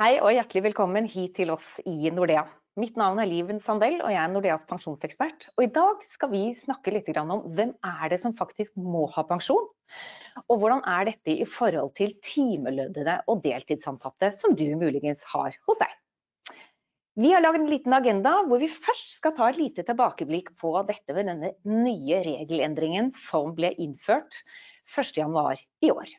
Hei og hjertelig velkommen hit til oss i Nordea. Mitt navn er Liven Sandell og jeg er Nordeas pensjonsekspert. Og I dag skal vi snakke litt om hvem er det som faktisk må ha pensjon? Og hvordan er dette i forhold til timelønnede og deltidsansatte som du muligens har hos deg? Vi har laget en liten agenda hvor vi først skal ta et lite tilbakeblikk på dette ved denne nye regelendringen som ble innført 1.1 i år.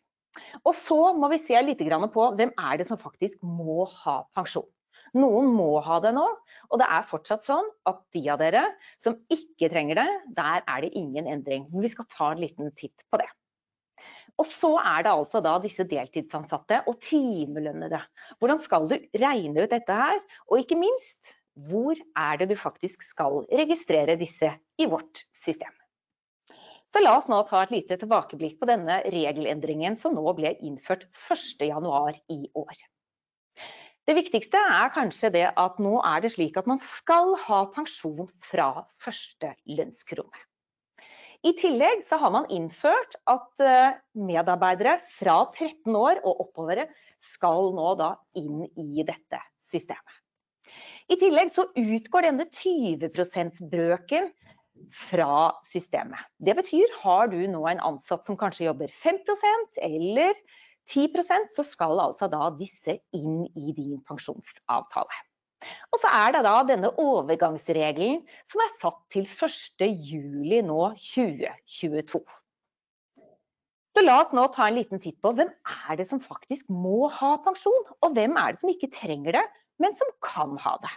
Og så må vi se litt på hvem er det som faktisk må ha pensjon. Noen må ha det nå, og det er fortsatt sånn at de av dere som ikke trenger det, der er det ingen endring. Men vi skal ta en liten titt på det. Og så er det altså da disse deltidsansatte og timelønnede. Hvordan skal du regne ut dette her? Og ikke minst, hvor er det du faktisk skal registrere disse i vårt system? Så la oss nå ta et lite tilbakeblikk på denne regelendringen som nå ble innført 1.1 i år. Det viktigste er kanskje det at nå er det slik at man skal ha pensjon fra første lønnskrone. I tillegg så har man innført at eh, medarbeidere fra 13 år og oppover skal nå da inn i dette systemet. I tillegg så utgår denne 20% brøken fra systemet. Det betyr, har du nå en ansatt som kanskje jobber 5% eller 10% så skal altså da disse inn i din pensjonsavtale. Og så er det da denne overgangsregelen som er satt til 1. juli nå 2022. Så la oss nå ta en liten titt på hvem er det som faktisk må ha pensjon, og hvem er det som ikke trenger det, men som kan ha det.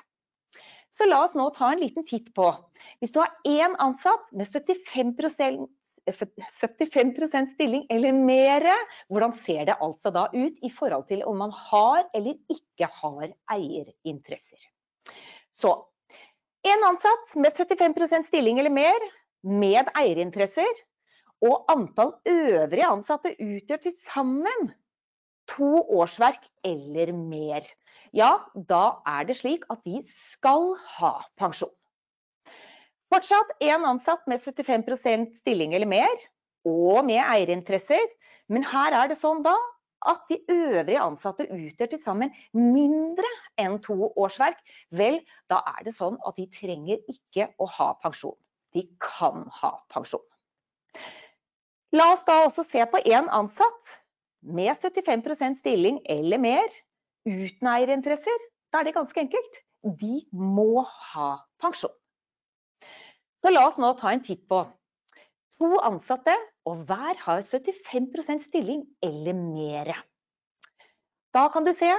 Så la oss nå ta en liten titt på, hvis du har én ansatt med 75 75 stilling eller mer, hvordan ser det altså da ut i forhold til om man har eller ikke har eierinteresser? Så, en ansatt med 75% stilling eller mer, med eierinteresser, og antall øvrige ansatte utgjør til sammen to årsverk eller mer ja, da er det slik at de skal ha pensjon. Fortsatt en ansatt med 75% stilling eller mer, og med eierinteresser. Men her er det sånn da at de øvrige ansatte utgjør til sammen mindre enn to årsverk. Vel, da er det sånn at de trenger ikke å ha pensjon. De kan ha pensjon. La oss da også se på en ansatt med 75% stilling eller mer, uten eierinteresser, da er det ganske enkelt. De må ha pensjon. Så la oss nå ta en titt på to ansatte, og hver har 75% stilling eller mere. Da kan du se,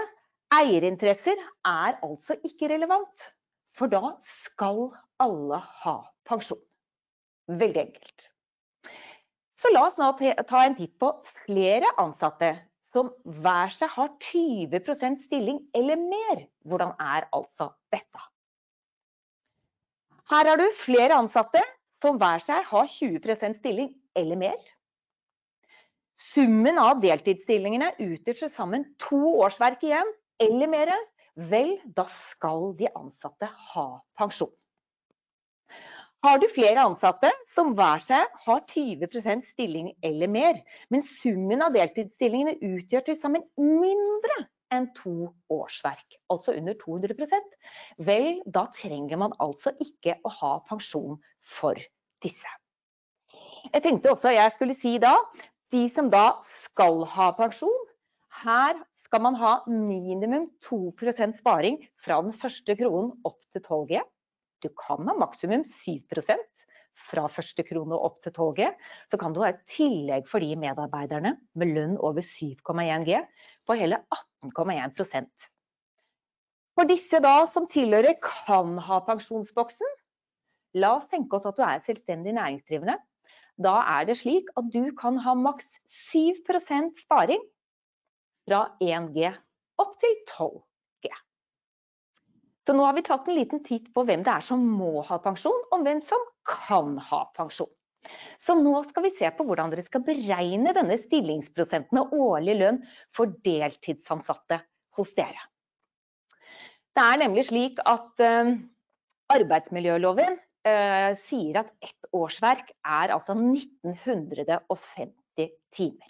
eierinteresser er altså ikke relevant, for da skal alle ha pensjon. Veldig enkelt. Så la oss nå ta en titt på flere ansatte som hver seg har 20% stilling eller mer. Hvordan er altså dette? Her har du flere ansatte som hver seg har 20% stilling eller mer. Summen av deltidsstillingene utgjør til sammen to årsverk igjen, eller mer. Vel, da skal de ansatte ha pensjon. Har du flere ansatte som hver seg har 20% stilling eller mer, men summen av deltidsstillingene utgjør til sammen mindre enn to årsverk, altså under 200% vel, da trenger man altså ikke å ha pensjon for disse. Jeg tenkte også jeg skulle si da, de som da skal ha pensjon, her skal man ha minimum 2% sparing fra den første kronen opp til 12G. Du kan ha maksimum 7% fra første krone opp til 12G. Så kan du ha et tillegg for de medarbeiderne med lønn over 7,1 G på hele 18,1% For disse da som tilhører kan ha pensjonsboksen, la oss tenke oss at du er selvstendig næringsdrivende. Da er det slik at du kan ha maks 7% sparing fra 1 G opp til 12 så nå har vi tatt en liten titt på hvem det er som må ha pensjon, og hvem som kan ha pensjon. Så nå skal vi se på hvordan dere skal beregne denne stillingsprosenten og årlig lønn for deltidsansatte hos dere. Det er nemlig slik at uh, arbeidsmiljøloven uh, sier at ett årsverk er altså 1950 timer.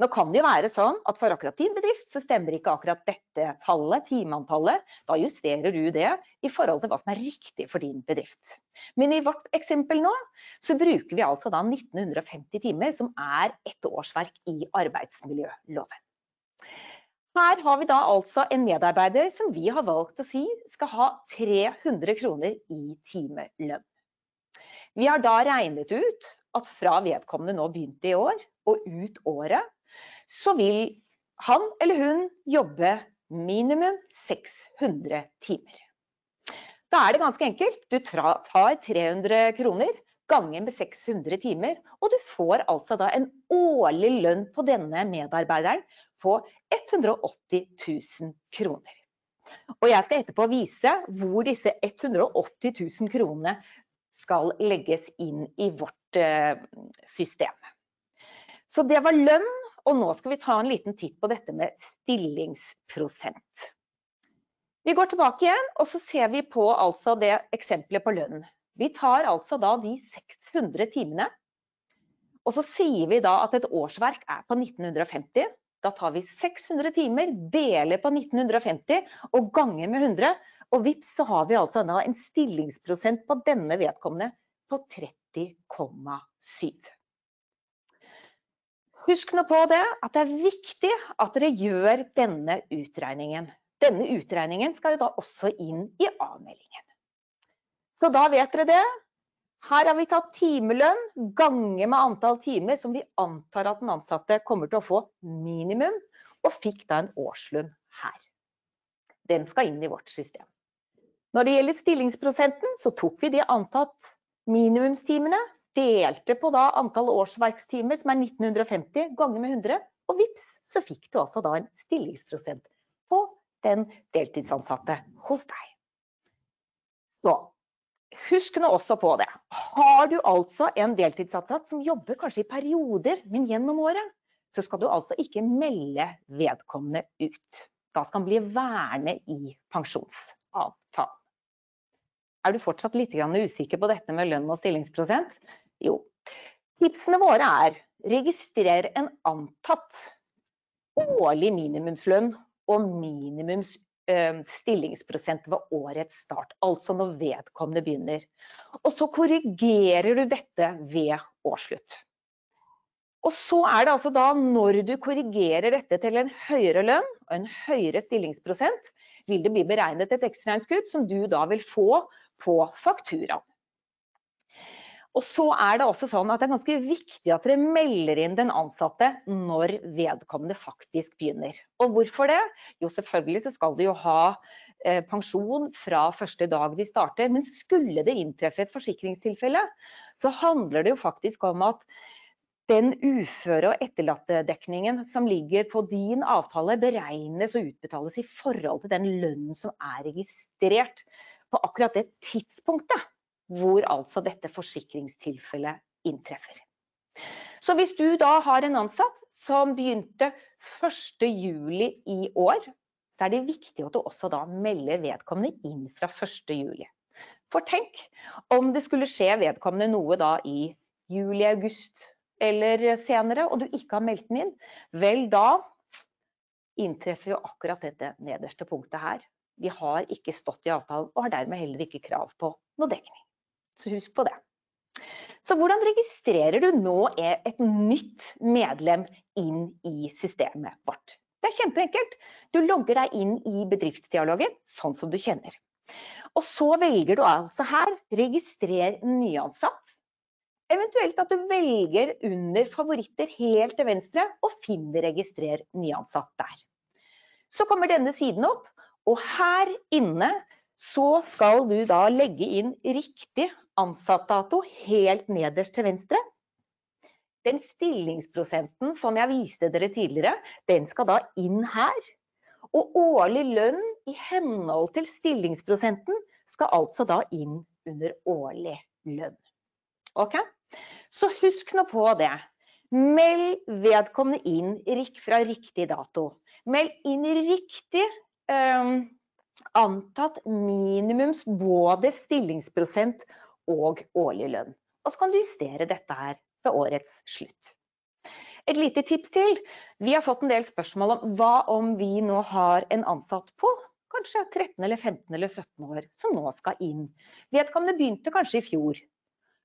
Nå kan det jo være sånn at for akkurat din bedrift så stemmer ikke akkurat dette tallet, timeantallet. Da justerer du det i forhold til hva som er riktig for din bedrift. Men i vårt eksempel nå, så bruker vi altså da 1950 timer, som er et årsverk i arbeidsmiljøloven. Her har vi da altså en medarbeider som vi har valgt å si skal ha 300 kroner i timelønn. Vi har da regnet ut at fra vedkommende nå begynte i år og ut året, så vil han eller hun jobbe minimum 600 timer. Da er det ganske enkelt. Du tar 300 kroner ganger med 600 timer, og du får altså da en årlig lønn på denne medarbeideren på 180 000 kroner. Og jeg skal etterpå vise hvor disse 180 000 kronene skal legges inn i vårt eh, system. Så det var lønn, og nå skal vi ta en liten titt på dette med stillingsprosent. Vi går tilbake igjen, og så ser vi på altså det eksempelet på lønn. Vi tar altså da de 600 timene, og så sier vi da at et årsverk er på 1950. Da tar vi 600 timer, deler på 1950 og ganger med 100. Og vips så har vi altså en stillingsprosent på denne vedkommende på 30,7. Husk nå på det at det er viktig at dere gjør denne utregningen. Denne utregningen skal jo da også inn i avmeldingen. Så da vet dere det. Her har vi tatt timelønn gange med antall timer som vi antar at den ansatte kommer til å få minimum, og fikk da en årslønn her. Den skal inn i vårt system. Når det gjelder stillingsprosenten, så tok vi de antatt minimumstimene delte på da antall årsverkstimer, som er 1950, ganger med 100, og vips, så fikk du altså da en stillingsprosent på den deltidsansatte hos deg. Så husk nå også på det. Har du altså en deltidsansatt som jobber kanskje i perioder, men gjennom året, så skal du altså ikke melde vedkommende ut. Da skal han bli værende i pensjonsavtalen. Er du fortsatt litt usikker på dette med lønn og stillingsprosent? Jo, tipsene våre er registrer en antatt årlig minimumslønn og minimums eh, stillingsprosent ved årets start, altså når vedkommende begynner. Og så korrigerer du dette ved årsslutt. Og så er det altså da når du korrigerer dette til en høyere lønn og en høyere stillingsprosent, vil det bli beregnet et ekstraregnskudd som du da vil få på fakturaen. Og så er det også sånn at det er ganske viktig at dere melder inn den ansatte når vedkommende faktisk begynner. Og hvorfor det? Jo, selvfølgelig så skal du jo ha eh, pensjon fra første dag de starter. Men skulle det inntreffe et forsikringstilfelle, så handler det jo faktisk om at den uføre- og etterlattedekningen som ligger på din avtale, beregnes og utbetales i forhold til den lønnen som er registrert på akkurat det tidspunktet hvor altså dette forsikringstilfellet inntreffer. Så hvis du da har en ansatt som begynte 1.7 i år, så er det viktig at du også da melder vedkommende inn fra 1.7. For tenk om det skulle skje vedkommende noe da i juli, august eller senere, og du ikke har meldt den inn, vel da inntreffer jo akkurat dette nederste punktet her. Vi har ikke stått i avtalen og har dermed heller ikke krav på noe dekning. Så husk på det. Så hvordan registrerer du nå et nytt medlem inn i systemet vårt? Det er kjempeenkelt. Du logger deg inn i bedriftsdialogen, sånn som du kjenner. Og så velger du altså her 'registrer nyansatt'. Eventuelt at du velger under 'favoritter' helt til venstre og finner 'registrer nyansatt' der. Så kommer denne siden opp, og her inne så skal du da legge inn riktig ansattdato helt nederst til venstre. Den stillingsprosenten som jeg viste dere tidligere, den skal da inn her. Og årlig lønn i henhold til stillingsprosenten skal altså da inn under årlig lønn. Ok? Så husk nå på det. Meld vedkommende inn fra riktig dato. Meld inn riktig um, antatt minimums både stillingsprosent og årlig lønn. Og så kan du justere dette her ved årets slutt. Et lite tips til. Vi har fått en del spørsmål om hva om vi nå har en ansatt på kanskje 13 eller 15 eller 17 år som nå skal inn. Vedkommende begynte kanskje i fjor.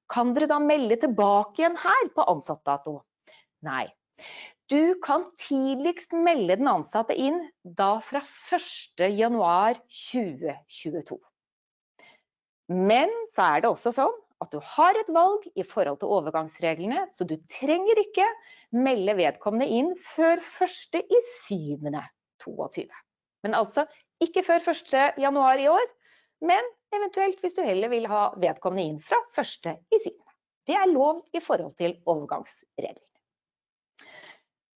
Kan dere da melde tilbake igjen her på ansattdato? Nei. Du kan tidligst melde den ansatte inn da fra 1.1.2022. Men så er det også sånn at du har et valg i forhold til overgangsreglene, så du trenger ikke melde vedkommende inn før 1.7.22. Men altså ikke før 1.1 i år, men eventuelt hvis du heller vil ha vedkommende inn fra 1.7. Det er lov i forhold til overgangsregler.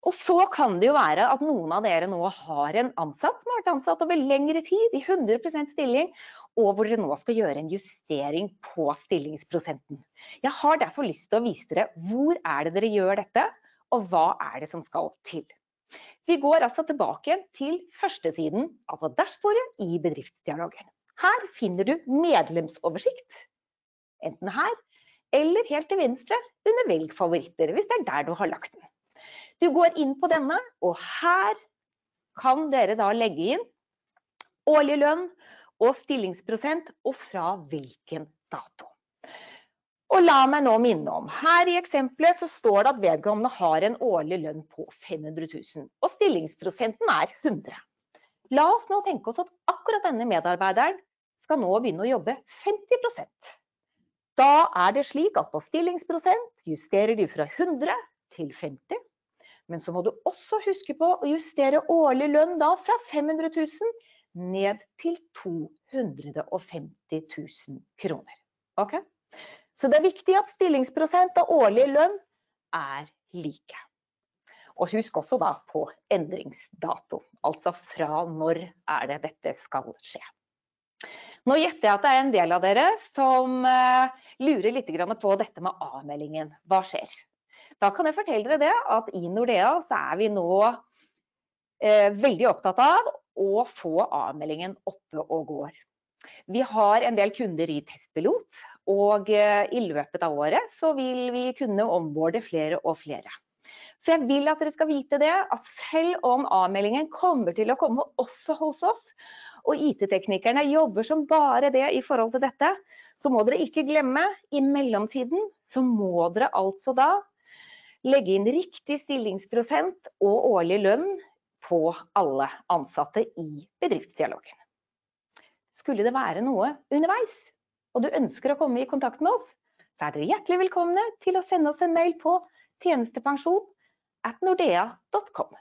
Og så kan det jo være at noen av dere nå har en ansatt som har vært ansatt over lengre tid, i 100 stilling, og hvor dere nå skal gjøre en justering på stillingsprosenten. Jeg har derfor lyst til å vise dere hvor er det dere gjør dette, og hva er det som skal til. Vi går altså tilbake til førstesiden, altså dashbordet i bedriftsdialogen. Her finner du medlemsoversikt, enten her eller helt til venstre under velg favoritter, hvis det er der du har lagt den. Du går inn på denne, og her kan dere da legge inn årlig lønn og stillingsprosent, og fra hvilken dato. Og la meg nå minne om, her i eksempelet så står det at vedkommende har en årlig lønn på 500 000, og stillingsprosenten er 100. La oss nå tenke oss at akkurat denne medarbeideren skal nå begynne å jobbe 50% Da er det slik at på stillingsprosent justerer de fra 100 til 50. Men så må du også huske på å justere årlig lønn da fra 500 000 ned til 250 000 kroner. Okay? Så det er viktig at stillingsprosent av årlig lønn er like. Og husk også da på endringsdato, altså fra når er det dette skal skje. Nå gjetter jeg at det er en del av dere som eh, lurer litt på dette med avmeldingen. Hva skjer? Da kan jeg fortelle dere det at i Nordea så er vi nå eh, veldig opptatt av å få avmeldingen oppe og går. Vi har en del kunder i testpilot, og eh, i løpet av året så vil vi kunne omboarde flere og flere. Så jeg vil at dere skal vite det, at selv om avmeldingen kommer til å komme også hos oss, og IT-teknikerne jobber som bare det i forhold til dette, så må dere ikke glemme, i mellomtiden så må dere altså da legge inn riktig stillingsprosent og årlig lønn på alle ansatte i bedriftsdialogen. Skulle det være noe underveis, og du ønsker å komme i kontakt med oss, så er dere hjertelig velkomne til å sende oss en mail på tjenestepensjon at nordea.com.